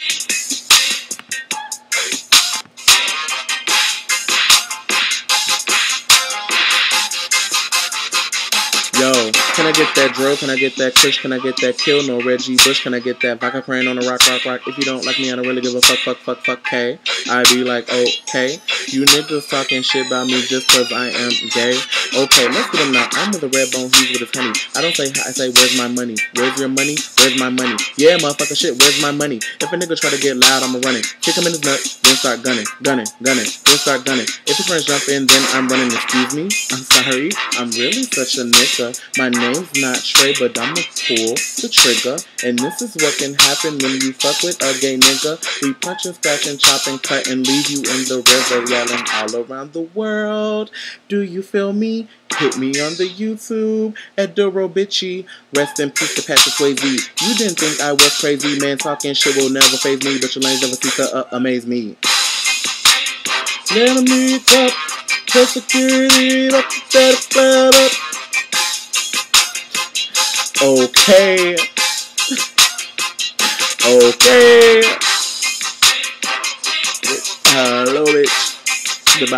Yo, can I get that drill? Can I get that kush? Can I get that kill? No Reggie Bush. Can I get that vodka cran on the rock, rock, rock? If you don't like me, I don't really give a fuck, fuck, fuck, fuck, K. I be like, okay. You niggas talking shit about me just cause I am gay. Okay, let's get him now. I'm with the red bone, he's with his honey. I don't say, I say, where's my money? Where's your money? Where's my money? Yeah, motherfucker, shit, where's my money? If a nigga try to get loud, I'ma run it. Kick him in his nuts, then start gunning, gunning, gunning, then start gunning. If his friends jump in, then I'm running. Excuse me, I'm sorry, I'm really such a nigga. My name's not Trey, but I'ma pull the trigger. And this is what can happen when you fuck with a gay nigga. We punch and scratch and chop and cut and leave you in the river yelling all around the world. Do you feel me? Hit me on the YouTube, Edoro Bitchy. Rest in peace to Patrick Swayze. You didn't think I was crazy, man. Talking shit will never phase me, but your lanes never cease to uh, amaze me. Let me up, the security up, that up. Okay. Okay. Hello, bitch. Goodbye.